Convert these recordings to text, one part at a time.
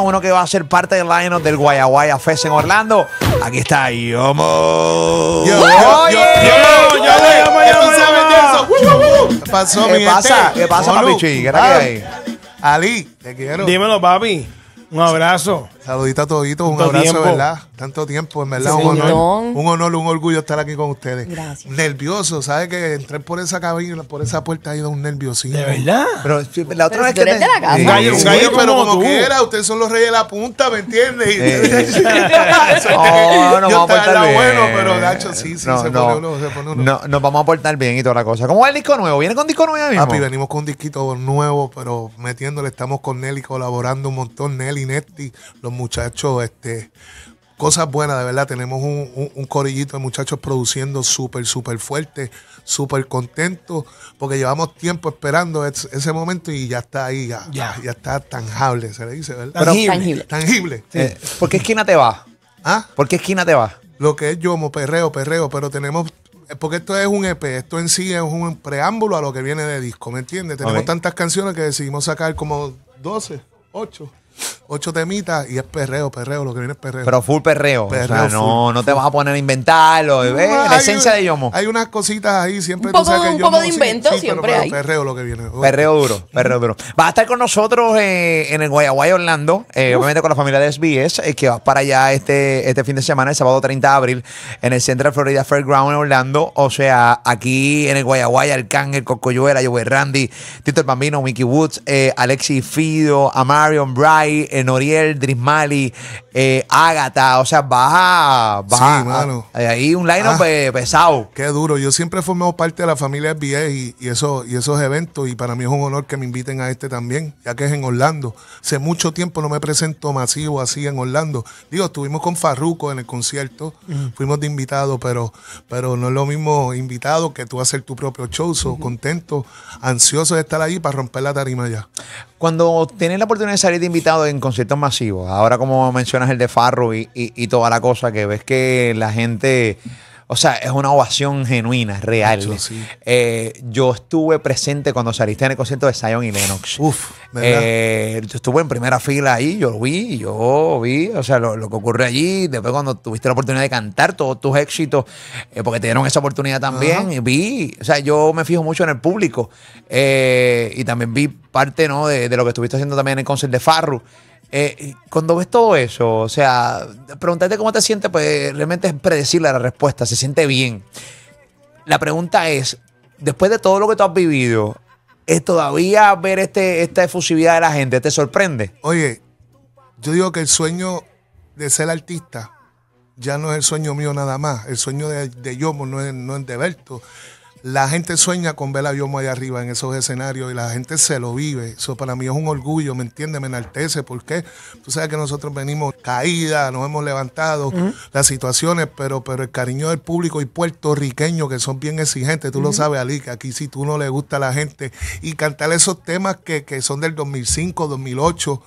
uno que va a ser parte del line del Guayaguaya Fest en Orlando. Aquí está Yomo. Yo, yo, yo, yo, yo, yo. Uh, uh, uh. ¿Qué pasó, ¿Qué mi pasa? ¿Qué pasa, papi Chi? ¿Qué ah? Ali, te quiero. Dímelo, papi. Un abrazo. Saludito a toditos, un abrazo, tiempo. ¿verdad? Tanto tiempo, en verdad. Sí, un, honor, un honor, un orgullo estar aquí con ustedes. Gracias. Nervioso, ¿sabes? Que entrar por esa cabina, por esa puerta ha ido un nerviosismo. De verdad. Pero la otra Pero vez que eres te- de la casa. Sí. Un gallo, un Sí, gallo pero como como quiera, ustedes son los reyes de la punta, ¿me entiendes? Y- No, nos yo vamos a portar bien. bueno, pero Nacho sí, sí, No, se no. pone uno, se pone uno. No, nos vamos a portar bien y toda la cosa. ¿Cómo va el disco nuevo? ¿Viene con disco nuevo mismo? Papi, venimos con un disquito nuevo, pero metiéndole, estamos con Nelly colaborando un montón, Nelly, Nesti, los muchachos, este, cosas buenas, de verdad. Tenemos un, un- un corillito de muchachos produciendo súper, súper fuerte, súper contentos, porque llevamos tiempo esperando es- ese momento y ya está ahí, ya, Ya. ya está tangible, se le dice, ¿verdad? Pero- Tangible. tangible. Eh, ¿Por qué esquina te vas? ¿Ah? ¿Por qué esquina te vas? lo que es Yomo, perreo, perreo, pero tenemos, porque esto es un EP, esto en sí es un preámbulo a lo que viene de disco, ¿me entiendes? Tenemos tantas canciones que decidimos sacar como 12, 8, 8 temitas y es perreo, perreo, lo que viene es perreo. Pero full perreo. o sea, Perreo no, full, no te vas a poner a inventarlo. No, ¿ves? La esencia un- de Yomo. Hay unas cositas ahí, siempre Un tú poco- sabes que un Yomo, poco de invento sí, siempre pero, pero hay. perreo lo que viene. Perreo duro, perreo duro. Vas a estar con nosotros eh, en el Guayaguay Orlando, eh, obviamente con la familia de SBS, eh, que vas para allá este, este fin de semana, el sábado 30 de abril, en el Central Florida Fairground en Orlando. O sea, aquí en el Guayaguay, Arcángel, Cocoyuela, Joey Randy, Tito el Bambino, Mickey Woods, eh, Alexis Fido, Amarion Bry, eh, Noriel, Drismali, eh, Ágata. O sea, vas a. Vas Sí, a- mano. ahí un line-up Ah. eh, pesado. Qué duro. Yo siempre he formado parte de la familia SBS y, y, eso, y esos eventos. Y para mí es un honor que me inviten a este también, ya que es en Orlando. Hace mucho tiempo no me presento masivo así en Orlando. Digo, estuvimos con Farruko en el concierto, fuimos de invitados, pero, pero no es lo mismo invitado que tú hacer tu propio show. So, contento, ansioso de estar ahí para romper la tarima ya. Cuando tienes la oportunidad de salir de invitado en conciertos masivos, ahora como mencionas el de Farro y, y- y toda la cosa, que ves que la gente, o sea, es una ovación genuina, real. Mucho, sí. Eh, yo estuve presente cuando saliste en el concierto de Zion y Lennox. Uf, ¿verdad? Eh, yo estuve en primera fila ahí, yo lo vi, yo vi, o sea, lo, lo que ocurre allí. Después, cuando tuviste la oportunidad de cantar todos tus éxitos, eh, porque te dieron esa oportunidad también, y vi, o sea, yo me fijo mucho en el público. eh, y también vi parte, ¿no? De, de lo que estuviste haciendo también en el concert de Farru. Eh, cuando ves todo eso, o sea, preguntarte cómo te sientes, pues realmente es predecible la respuesta, se siente bien. La pregunta es, después de todo lo que tú has vivido, ¿es todavía ver este, esta efusividad de la gente te sorprende? Oye, yo digo que el sueño de ser artista ya no es el sueño mío nada más. El sueño de, de Yomo no es, no es de Berto. La gente sueña con ver a Yomo allá arriba en esos escenarios y la gente se lo vive. Eso para mí es un orgullo, ¿me entiendes? Me enaltece. ¿Por qué? Tú sabes que nosotros venimos caídas, nos hemos levantado, las situaciones, pero, pero el cariño del público y puertorriqueños que son bien exigentes, tú lo sabes, Ali, que aquí si tú no le gusta a la gente y cantar esos temas que, que son del 2005, 2008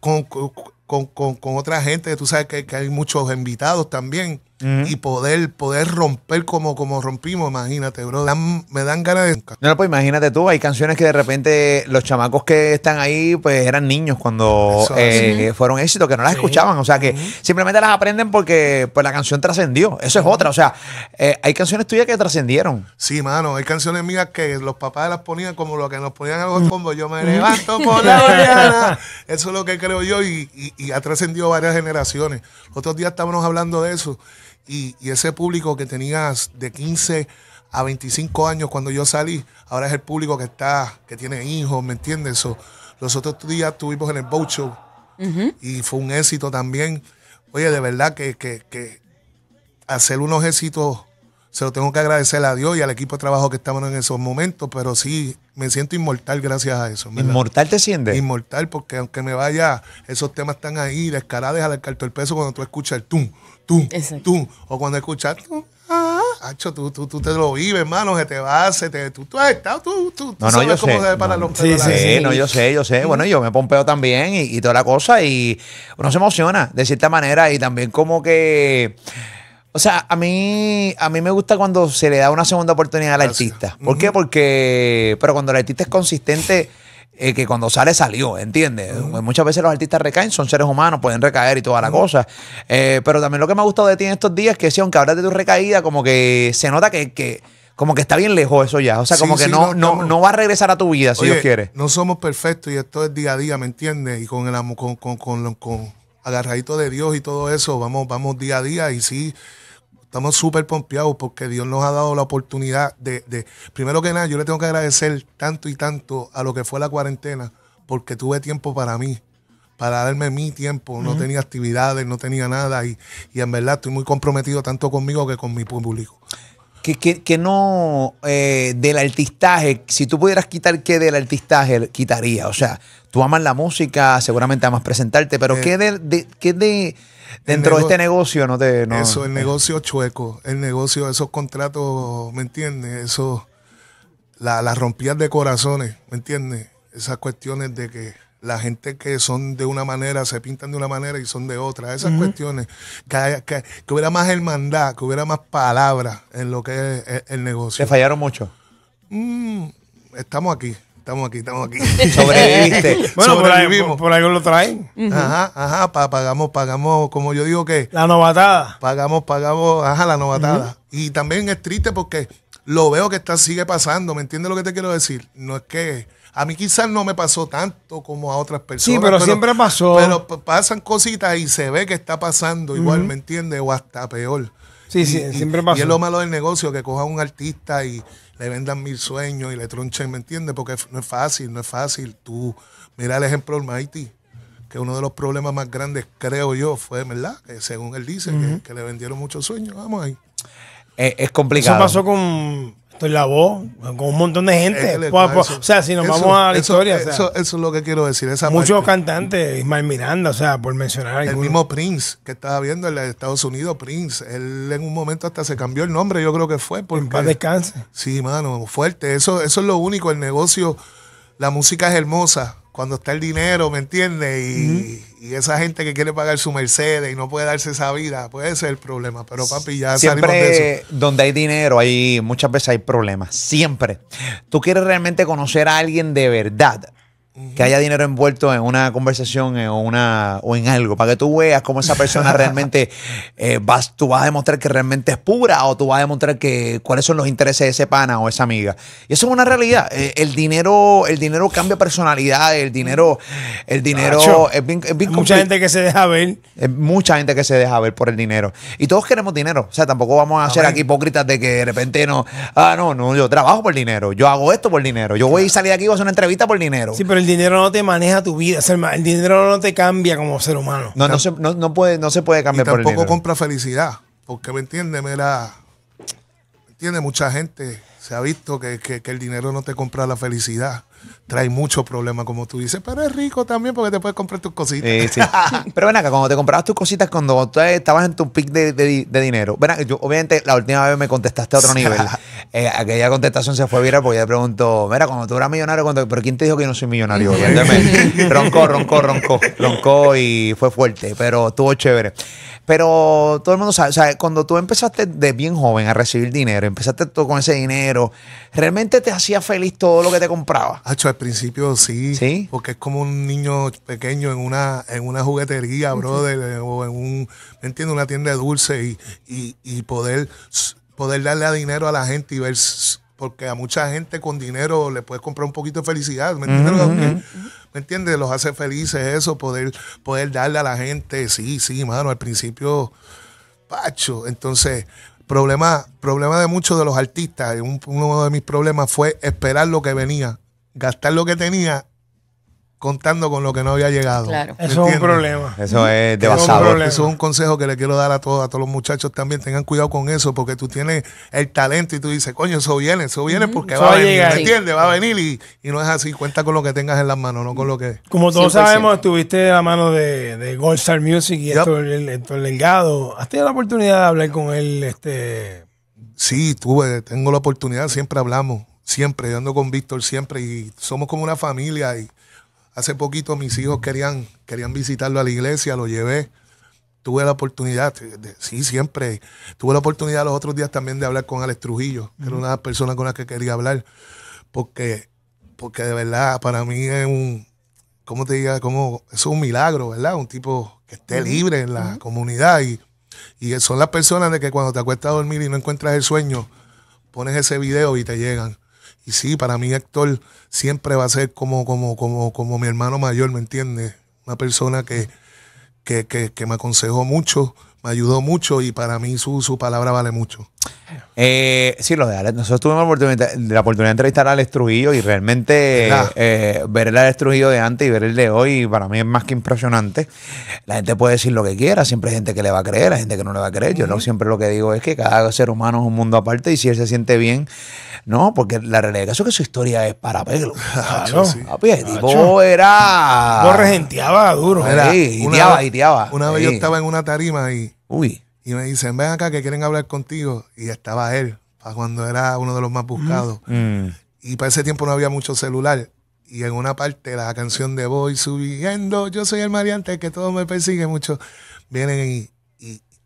con, con, con- con- con otra gente, tú sabes que, que hay muchos invitados también, y poder, poder romper como, como rompimos, imagínate, bro. Dan- me dan ganas de... No, pues imagínate tú, hay canciones que de repente los chamacos que están ahí, pues eran niños cuando Eso eh, fueron éxitos, que no las escuchaban. O sea, que simplemente las aprenden porque pues, la canción trascendió. Eso es otra. O sea, eh, hay canciones tuyas que trascendieron. Sí, mano, hay canciones mías que los papás las ponían como lo que nos ponían a los combos. Yo me levanto por la mañana. Eso es lo que creo yo y, y- y ha trascendido varias generaciones. Otros días estábamos hablando de eso y, y ese público que tenía de 15 a 25 años cuando yo salí, ahora es el público que está, que tiene hijos, ¿me entiendes? So, los otros días estuvimos en el Boat Show y fue un éxito también. Oye, de verdad que, que, que hacer unos éxitos, se lo tengo que agradecer a Dios y al equipo de trabajo que estamos en esos momentos, pero sí, me siento inmortal gracias a eso. ¿verdad? Inmortal te sientes. Inmortal, porque aunque me vaya, esos temas están ahí, descaradas al carto el peso cuando tú escuchas el tum, tum, Exacto. tum, o cuando escuchas tum, ah, hacho, tú, tú, tú te lo vives, hermano, se te va, se te, tú, tú has estado, tú, tú, tú No, no, sabes yo cómo sé. se ve para No, los sí, sí, Sí, no, yo sé, yo sé. Bueno, yo me pompeo también y, y toda la cosa y uno se emociona de cierta manera y también como que... O sea, a mí, a mí me gusta cuando se le da una segunda oportunidad al Gracias. artista. ¿Por qué? Porque, pero cuando el artista es consistente, eh, que cuando sale salió, ¿entiendes? Pues Muchas veces los artistas recaen, son seres humanos, pueden recaer y toda la cosa. Eh, pero también lo que me ha gustado de ti en estos días es que si aunque hablas de tu recaída, como que se nota que, que como que está bien lejos eso ya. O sea, Sí, como que sí, no, no, no, va a regresar a tu vida si Dios quiere. No somos perfectos y esto es día a día, ¿me entiendes? Y con el con, con, con, con agarradito de Dios y todo eso, vamos, vamos día a día y sí, estamos súper pompeados porque Dios nos ha dado la oportunidad de, de, primero que nada, yo le tengo que agradecer tanto y tanto a lo que fue la cuarentena, porque tuve tiempo para mí, para darme mi tiempo, no tenía actividades, no tenía nada y, y en verdad estoy muy comprometido tanto conmigo que con mi público. Que, que, que no eh, del artistaje, si tú pudieras quitar qué del artistaje quitaría. O sea, tú amas la música, seguramente amas presentarte, pero Eh, ¿qué de, de- qué de dentro de este negocio no te. No, Eso, el negocio chueco, el negocio, esos contratos, ¿me entiendes? Eso, la- las rompidas de corazones, ¿me entiendes? Esas cuestiones de que la gente que son de una manera se pintan de una manera y son de otra. Esas cuestiones, que, haya- que, que hubiera más hermandad, que hubiera más palabras en lo que es el, el negocio. Te fallaron mucho. Mm, estamos aquí, estamos aquí, estamos aquí. Sobreviviste. Bueno, por, ahí, Sobrevivimos. por, por algo lo traen. Ajá, ajá, pa- pagamos, pagamos, como yo digo que La novatada. pagamos, pagamos, ajá, la novatada. Y también es triste porque lo veo que está, sigue pasando, ¿me entiendes lo que te quiero decir? No es que a mí quizás no me pasó tanto como a otras personas. pero siempre pasó. Pero pasan cositas y se ve que está pasando igual, ¿me entiendes? O hasta peor. Sí, Y- sí, y- siempre Y pasó. es lo malo del negocio, que coja un artista y le vendan mil sueños y le tronchen, ¿me entiendes? Porque no es fácil, no es fácil. Tú, mira el ejemplo del Mighty, que uno de los problemas más grandes, creo yo, fue, ¿verdad? Que según él dice, que, que le vendieron muchos sueños. Vamos ahí. Eh, es Eso complicado. pasó con Estoy la voz, con un montón de gente. coja pues, eso. o sea, si nos Eso- vamos a la eso- historia, o sea, eso, es lo que quiero decir. Esa muchos parte. cantantes, Ismael Miranda, o sea, por mencionar El algunos. mismo Prince que estaba viendo en Estados Unidos, Prince, él en un momento hasta se cambió el nombre, yo creo que fue. En paz Porque, descanse. sí, mano, fuerte. Eso, eso es lo único. El negocio, la música es hermosa cuando está el dinero, ¿me entiendes? Y, y esa gente que quiere pagar su Mercedes y no puede darse esa vida, puede ser el problema. Pero papi, ya salimos de eso. Siempre donde hay dinero, hay muchas veces hay problemas. Siempre. Tú quieres realmente conocer a alguien de verdad. Que haya dinero envuelto en una conversación o, una, o en algo, para que tú veas cómo esa persona realmente eh, vas, tú vas a demostrar que realmente es pura o tú vas a demostrar que cuáles son los intereses de ese pana o esa amiga. Y eso es una realidad. Eh, el dinero, el dinero cambia personalidad, el dinero, el dinero Nacho, es bien, es bien mucha gente que se deja ver. es mucha gente que se deja ver por el dinero. Y todos queremos dinero. O sea, tampoco vamos a ser aquí hipócritas de que de repente no. Ah, no, no, yo trabajo por dinero. Yo hago esto por dinero. Yo voy a salir de aquí y voy a hacer una entrevista por dinero. Sí, pero el dinero no te maneja tu vida. o sea, el dinero no te cambia como ser humano. no, no, se, no, no puede, no se puede Y cambiar por el tampoco dinero. compra felicidad. Porque, ¿me entiendes? Mira, ¿me entiendes? Mucha gente se ha visto que, que- que el dinero no te compra la felicidad. Trae muchos problemas, como tú dices, pero es rico también porque te puedes comprar tus cositas. Sí. Pero ven acá, cuando te comprabas tus cositas, cuando tú estabas en tu pic de, de- de dinero, ven acá, yo, obviamente la última vez me contestaste a otro nivel. Eh, aquella contestación se fue viral porque yo te pregunto, mira, cuando tú eras millonario, cuando- ¿pero quién te dijo que yo no soy millonario? Roncó, roncó, roncó, roncó y fue fuerte, pero estuvo chévere. Pero todo el mundo sabe, o sea, cuando tú empezaste de bien joven a recibir dinero, empezaste todo con ese dinero, ¿realmente te hacía feliz todo lo que te compraba? Hacho, al principio sí, ¿Sí? porque es como un niño pequeño en una, en una juguetería, brother, eh, o en un, ¿me entiendes? Una tienda de dulce y, y, y poder, poder darle a dinero a la gente y ver, porque a mucha gente con dinero le puedes comprar un poquito de felicidad, ¿me entiendes? ¿Me entiendes? Los hace felices eso, poder, poder darle a la gente, sí, sí, mano, al principio, pacho, entonces... Problema, problema de muchos de los artistas, un- uno de mis problemas fue esperar lo que venía, gastar lo que tenía contando con lo que no había llegado. Claro. ¿Me Eso es un problema. Eso es devastador. problema. Eso es un consejo que le quiero dar a todos, a todos los muchachos también. Tengan cuidado con eso, porque tú tienes el talento y tú dices, coño, eso viene, eso viene porque Eso va a va a venir, llegar. ¿me entiendes? Va a venir y, y no es así. Cuenta con lo que tengas en las manos, no con lo que... Como todos 100%. sabemos, estuviste de la mano de, de Gold Star Music y Yep. Héctor, el, Delgado. ¿Has tenido la oportunidad de hablar con él? Este, Sí, tuve, tengo la oportunidad, siempre hablamos, siempre, yo ando con Víctor siempre y somos como una familia y hace poquito mis hijos querían, querían visitarlo a la iglesia, lo llevé, tuve la oportunidad, de- sí, siempre, tuve la oportunidad los otros días también de hablar con Alex Trujillo, que era una de las personas con las que quería hablar, porque porque de verdad para mí es un, ¿cómo te diga? Como, eso es un milagro, ¿verdad? Un tipo que esté libre en la comunidad y, y son las personas de que cuando te acuestas a dormir y no encuentras el sueño, pones ese video y te llegan. Y sí, para mí Héctor siempre va a ser como, como, como, como mi hermano mayor, ¿me entiendes? Una persona que, que, que, que me aconsejó mucho, me ayudó mucho y para mí su, su palabra vale mucho. Eh, sí, lo de Alex. Nosotros tuvimos la oportunidad, la oportunidad de entrevistar a Alex Trujillo y realmente ¿Verdad? eh, ver el Alex Trujillo de antes y ver el de hoy para mí es más que impresionante. La gente puede decir lo que quiera, siempre hay gente que le va a creer, hay gente que no le va a creer. Yo lo- siempre lo que digo es que cada ser humano es un mundo aparte y si él se siente bien, no, porque la realidad es que su historia es para pelo. Claro. Papi, el tipo era. Lo regenteaba duro. Mira, Sí, una hiteaba. Una vez yo Sí. estaba en una tarima y, Uy. Y me dicen, ven acá que quieren hablar contigo. Y estaba él, para cuando era uno de los más buscados. Mm. Y para ese tiempo no había mucho celular. Y en una parte la canción de Voy subiendo, yo soy el mariante que todo me persigue mucho. Vienen y, y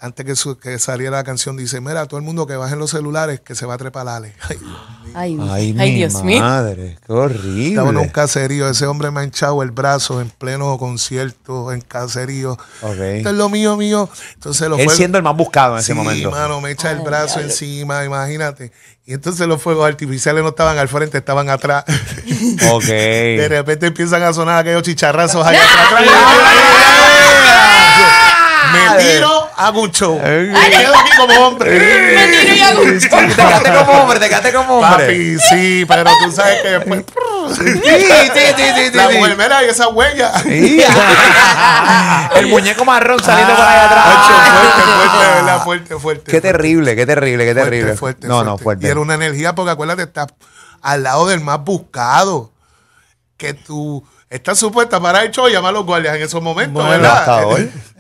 antes que, su- que saliera la canción dice, mira, todo el mundo que bajen los celulares que se va a trepar Ale. Ay, Dios mío. Ay, Ay, Dios mío. madre, qué horrible. Estaba en un caserío, ese hombre me ha hinchado el brazo en pleno concierto, en caserío. Ok. Esto es lo mío, mío. Entonces lo Él fue- siendo el más buscado en ese Sí, momento. mano, me echa el brazo encima, imagínate. Y entonces los fuegos artificiales no estaban al frente, estaban atrás. Ok. De repente empiezan a sonar aquellos chicharrazos allá atrás. Me tiro, hago un show. Me quedo aquí como hombre. Me tiro y hago un Te quedaste como hombre, te quedaste como hombre. Papi, sí, pero tú sabes que después. Sí, sí, sí, sí, sí, La mujer, mira, y esa huella. El muñeco marrón saliendo por ahí Hacho, atrás. fuerte, fuerte, verdad, fuerte, fuerte. Qué terrible, qué terrible, qué terrible. fuerte, no, no, fuerte. Y era una energía porque acuérdate, estás al lado del más buscado. Que tú estás supuesta para el show y llamar a los guardias en esos momentos, Bueno, ¿verdad?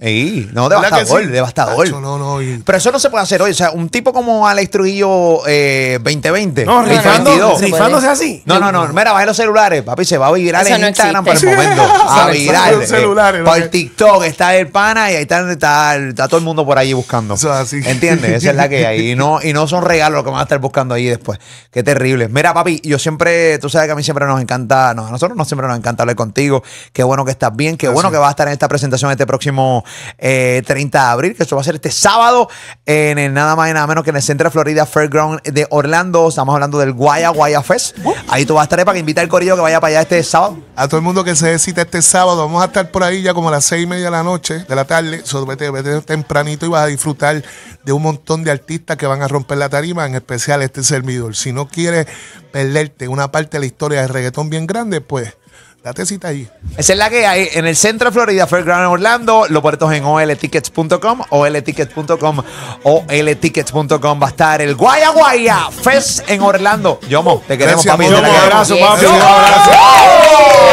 Sí, no, ¿Verdad que devastador, sí? devastador. Hacho, no, no, y- Pero eso no se puede hacer hoy. O sea, un tipo como Alex Trujillo eh, 2020, No, rifando, 2022. rifándose así. No, no, no. Mira, baje los celulares, papi. Se va a virar Eso en no Instagram por el existe. momento. A virar. los celulares, eh, ¿no? por TikTok está el pana y ahí está, está, está todo el mundo por allí buscando. Eso es así. ¿Entiendes? Esa es la que hay. Y no, y no son regalos lo que van a estar buscando ahí después. Qué terrible. Mira, papi, yo siempre, tú sabes que a mí siempre nos encanta, no, a nosotros no siempre nos encanta hablar contigo. Qué bueno que estás bien, qué bueno que vas a estar en esta presentación este próximo eh, 30 de abril, que eso va a ser este sábado en el nada más y nada menos que en el Centro de Florida Fairground de Orlando. Estamos hablando del Guaya Guaya Fest. Ahí tú vas a estar ahí para que invite al corillo que vaya para allá este sábado. A todo el mundo que se cita este sábado, vamos a estar por ahí ya como a las seis y media de la noche, de la tarde. So, vete, vete tempranito y vas a disfrutar de un montón de artistas que van a romper la tarima, en especial este servidor. Si no quieres perderte una parte de la historia del reggaetón bien grande, pues la tesita ahí. Esa es la que hay en el centro de Florida, Fairground Orlando. Los puertos en oltickets.com, oltickets.com, oltickets.com. Va a estar el Guaya Guaya Fest en Orlando. Yomo, te queremos, papi. Un abrazo, papi. Yomo, abrazo.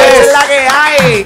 Esa es la que hay.